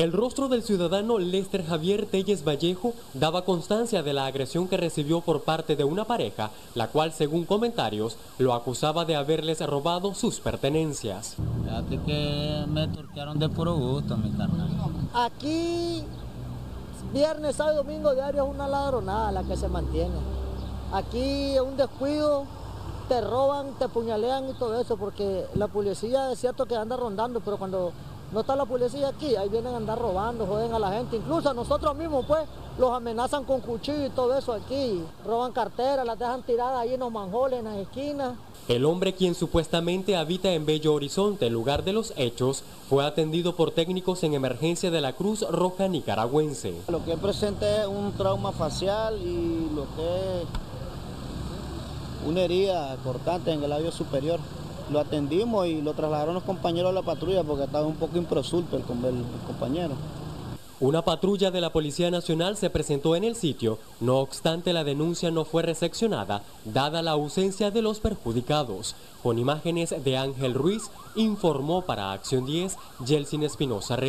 El rostro del ciudadano Lester Javier Telles Vallejo daba constancia de la agresión que recibió por parte de una pareja, la cual, según comentarios, lo acusaba de haberles robado sus pertenencias. Fíjate que me torquearon de puro gusto, mi carnal. Aquí, viernes, sábado y domingo diario es una ladronada la que se mantiene. Aquí es un descuido, te roban, te puñalean y todo eso, porque la policía es cierto que anda rondando, pero cuando no está la policía aquí, ahí vienen a andar robando, joden a la gente. Incluso a nosotros mismos, pues, los amenazan con cuchillo y todo eso aquí. Roban carteras, las dejan tiradas ahí en los manjoles, en las esquinas. El hombre quien supuestamente habita en Bello Horizonte, lugar de los hechos, fue atendido por técnicos en emergencia de la Cruz Roja Nicaragüense. Lo que presenta es un trauma facial y lo que es una herida cortante en el labio superior lo atendimos y lo trasladaron los compañeros a la patrulla porque estaba un poco improsulto el, el compañero. Una patrulla de la Policía Nacional se presentó en el sitio, no obstante la denuncia no fue recepcionada, dada la ausencia de los perjudicados. Con imágenes de Ángel Ruiz, informó para Acción 10, Yelsin Espinosa Reyes.